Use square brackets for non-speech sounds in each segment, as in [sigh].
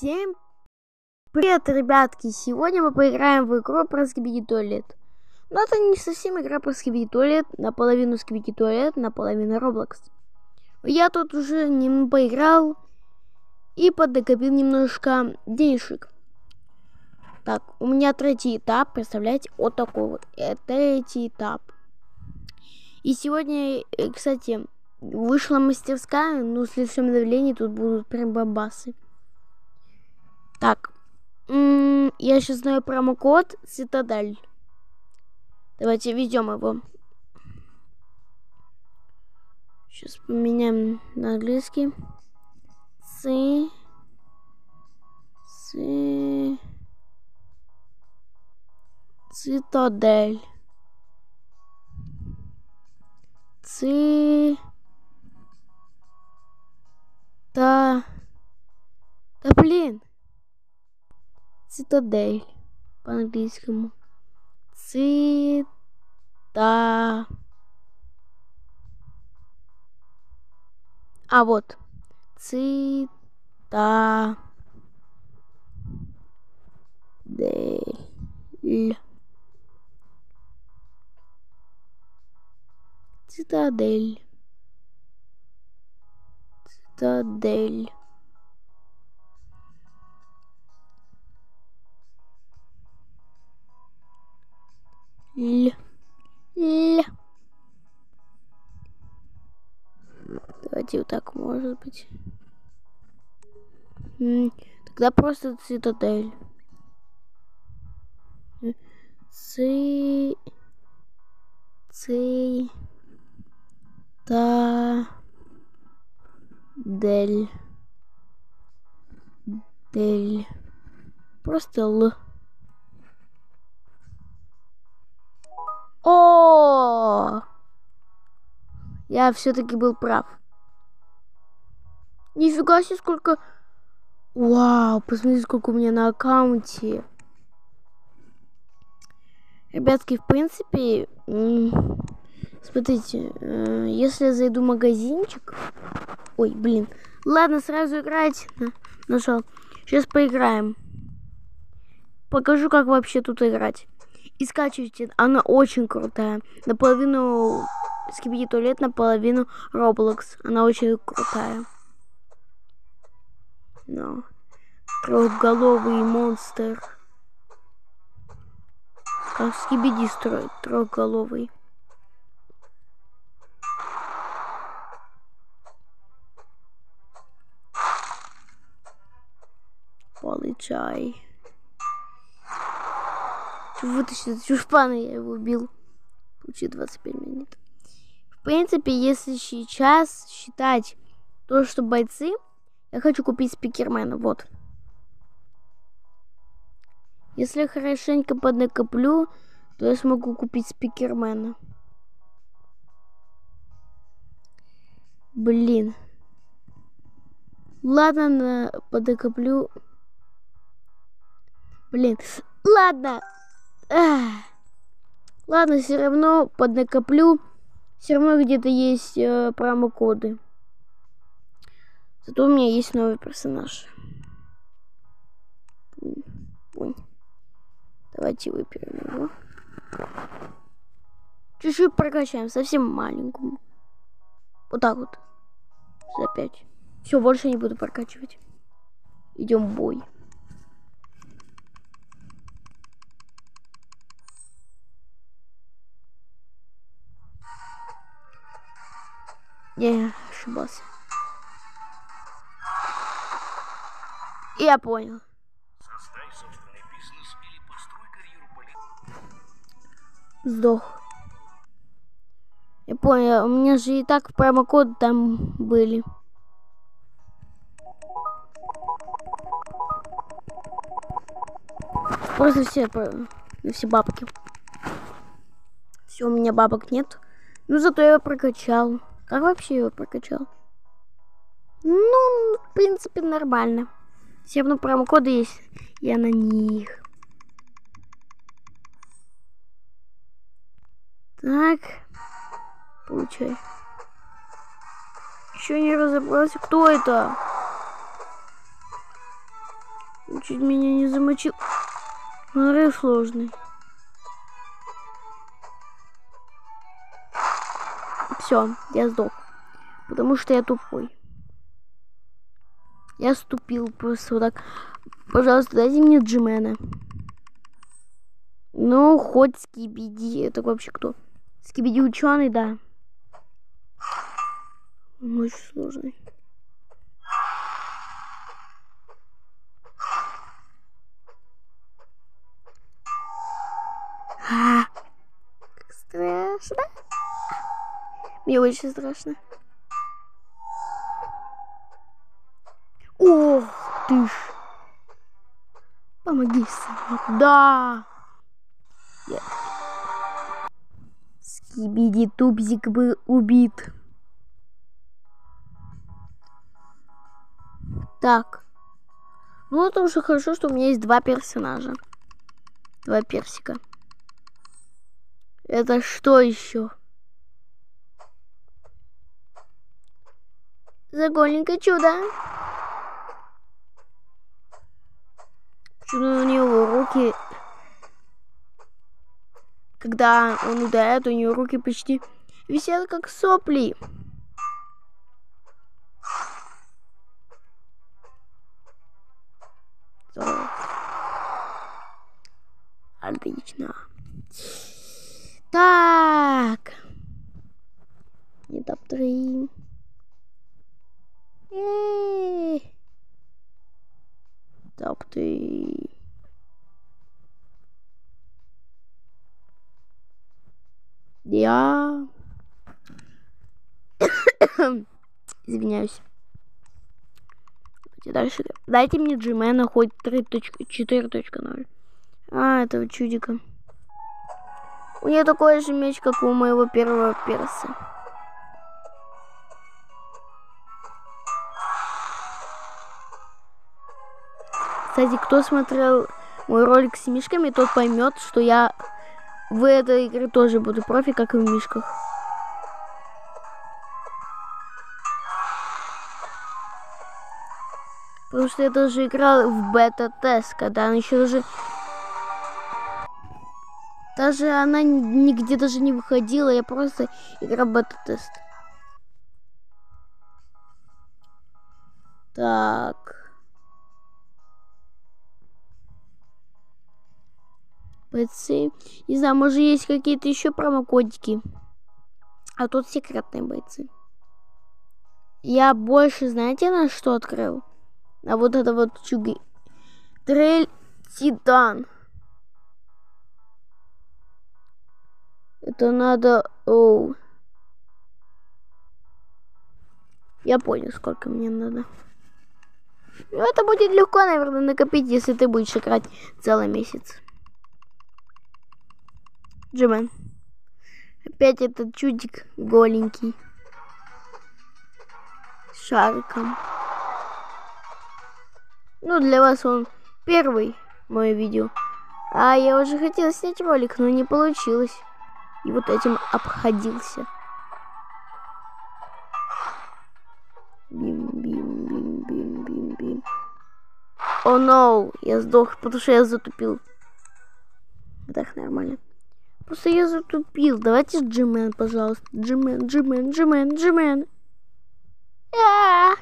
Всем привет, ребятки! Сегодня мы поиграем в игру про скибиди туалет. Но это не совсем игра про скибиди туалет, наполовину скибиди туалет, наполовину Roblox. Я тут уже не поиграл и поднакопил немножко денежек. Так, у меня третий этап, представляете, вот такой вот. Это третий этап. И сегодня, э, кстати, вышла мастерская, но в следующем обновлении тут будут прям бомбасы. Так, я сейчас знаю промокод Цитадель. Давайте введем его. Сейчас поменяем на английский. Ци... Ци... Цитадель. Ци... Да... Да блин! Цитадель по-английскому. Цита... А вот. Цита... Дель. Цитадель. Цитадель. Л. Л. Давайте вот так, может быть. Тогда просто цитадель. Ци... Ци... Та... Дель. Дель. Просто Л. Я все-таки был прав. Нифига себе, сколько... Вау, посмотрите, сколько у меня на аккаунте. Ребятки, в принципе, смотрите, э, если я зайду в магазинчик... Ой, блин. Ладно, сразу играть. Нажал. Сейчас поиграем. Покажу, как вообще тут играть и скачивайте. Она очень крутая. Наполовину скибиди туалет, наполовину Roblox. Она очень крутая. Но. Трехголовый монстр. Как скибиди строит трехголовый. Получай вытащить чушпана, я его убил. Получил 25 минут. В принципе, если сейчас считать то, что бойцы, я хочу купить спикермена, вот. Если хорошенько поднакоплю, то я смогу купить спикермена. Блин. Ладно, на поднакоплю. Блин. Ладно, Эх. Ладно, все равно поднакоплю. Все равно где-то есть э, промокоды. Зато у меня есть новый персонаж. Давайте выберем его. Чуть-чуть прокачаем, совсем маленькому. Вот так вот. За пять. Все, больше не буду прокачивать. Идем в бой. Я ошибался. Я понял. Создай собственный бизнес или построй карьеру поли... Сдох. Я понял, у меня же и так промокоды там были. Просто все, все бабки. Все, у меня бабок нет. Ну, зато я прокачал. Как вообще его прокачал? Ну, в принципе, нормально. Все равно промокоды есть. Я на них. Так. Получай. Еще не разобрался, кто это. Чуть меня не замочил. Смотри, сложный. Все, я сдох. Потому что я тупой. Я ступил просто вот так. Пожалуйста, дайте мне Джимена. Ну, хоть Скибиди. Это вообще кто? Скибиди ученый, да. Он очень сложный. А, как страшно. Мне очень страшно. Ох ты ж. Помоги, сынок. Да. Скибиди Тубзик был убит. Так. Ну, это уже хорошо, что у меня есть два персонажа. Два персика. Это что еще? Загольненькое чудо. Почему у него руки... Когда он ударяет, у него руки почти висят как сопли. Отлично. Так. Этап 3. Этап 3. Я... [coughs] Извиняюсь. Дальше. Дайте мне Джимена хоть 3.4.0. А, этого чудика. У нее такой же меч, как у моего первого перса. Кстати, кто смотрел мой ролик с мишками, тот поймет, что я в этой игре тоже буду профи, как и в мишках. Потому что я тоже играл в бета-тест, когда она еще даже... Даже она нигде даже не выходила, я просто играл бета-тест. Так. Бойцы. Не знаю, может есть какие-то еще промокодики. А тут секретные бойцы. Я больше, знаете, на что открыл? А вот это вот чуги. Трель Титан. Это надо... Оу. Я понял, сколько мне надо. Ну, это будет легко, наверное, накопить, если ты будешь играть целый месяц. Джимен. Опять этот чудик голенький. С шариком. Ну, для вас он первый мое видео. А я уже хотела снять ролик, но не получилось. И вот этим обходился. Бим-бим-бим-бим-бим-бим. О, oh, no! Я сдох, потому что я затупил. Так, нормально. Просто я затупил. Давайте Джимен, пожалуйста. Джимен, Джимен, Джимен, Джимен. А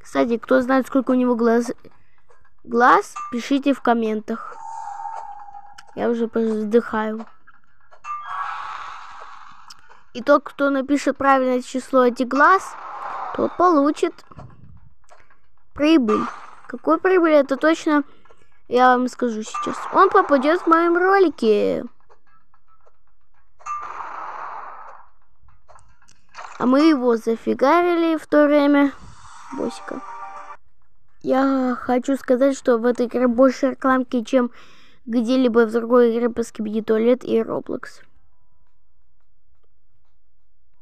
Кстати, кто знает, сколько у него глаз, глаз, пишите в комментах. Я уже вздыхаю. И тот, кто напишет правильное число этих глаз, тот получит прибыль. Какой прибыль, это точно я вам скажу сейчас. Он попадет в моем ролике. А мы его зафигарили в то время. Босика. Я хочу сказать, что в этой игре больше рекламки, чем где-либо в другой игре по Скибиди Туалет и Roblox.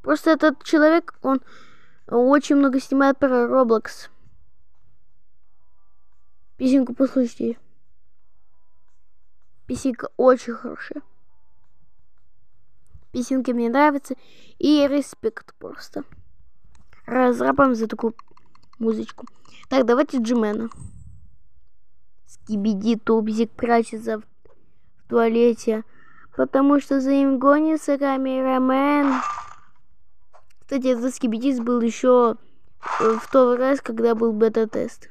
Просто этот человек, он очень много снимает про Roblox. Песенку послушайте. Песенка очень хорошая. Песенки мне нравятся. И респект просто. Разрабам за такую музычку. Так, давайте Джимена. Скибиди Тубзик прячется в, в туалете, потому что за ним гонится камерамен. Кстати, этот Скибидис был еще э, в тот раз, когда был бета-тест.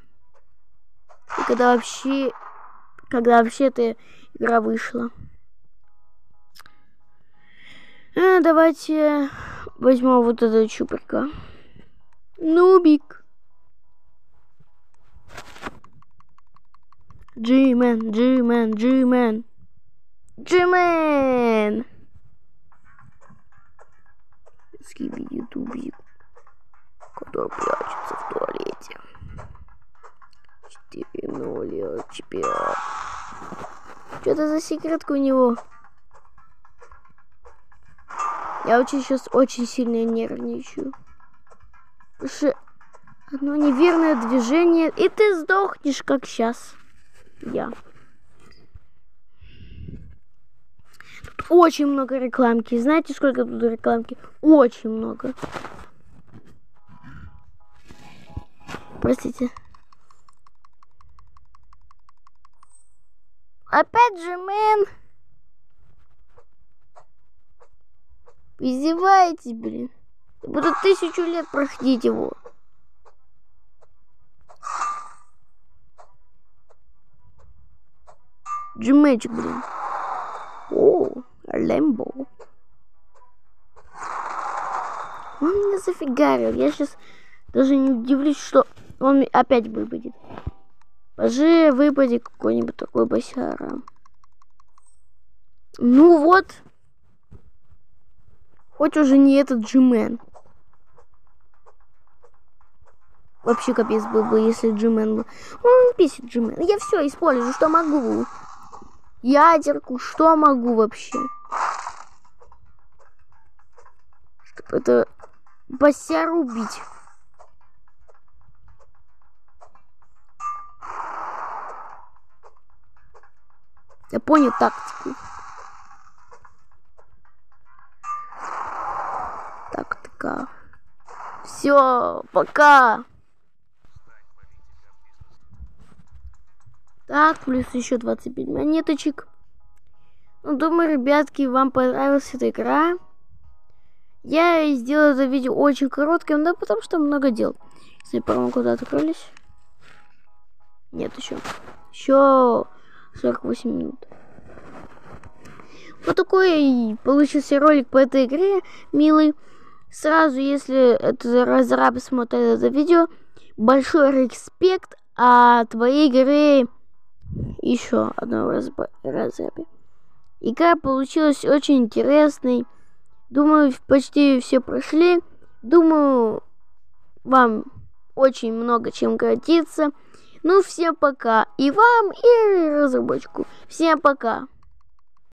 И когда вообще, когда вообще эта игра вышла. А, давайте возьмем вот этого чуприка. Нубик. Джимен, Джимен, Джимен. Джимен! Скибиди тубик, который прячется в туалете. 4-0 чемпион. Что это за секретка у него? Я очень сейчас очень сильно нервничаю. Что одно неверное движение, и ты сдохнешь, как сейчас. Я. Тут очень много рекламки. Знаете, сколько тут рекламки? Очень много. Простите. Опять же, мэн. Издеваетесь, блин. Буду тысячу лет проходить его. Джимэчик, блин. О, Лэмбо. Он меня зафигарил. Я сейчас даже не удивлюсь, что он опять выпадет. Пожи, выпади какой-нибудь такой босяра. Ну вот. Хоть уже не этот джимен. Вообще капец был бы, если джимен был. Он писит джимен. Я все использую, что могу. Ядерку, что могу вообще. Чтобы это босяр убить. Я понял тактику. Тактика. Все, пока. Так, плюс еще 25 монеточек. Ну, думаю, ребятки, вам понравилась эта игра. Я сделал это видео очень коротким, да потому что много дел. Если куда открылись. Нет, еще. Еще 48 минут. Вот такой получился ролик по этой игре, милый. Сразу, если этот разраб смотрит это видео, большой респект о твоей игре еще одного разрабе. Игра получилась очень интересной. Думаю, почти все прошли. Думаю, вам очень много чем гордиться. Ну, всем пока. И вам, и разработчику. Всем пока.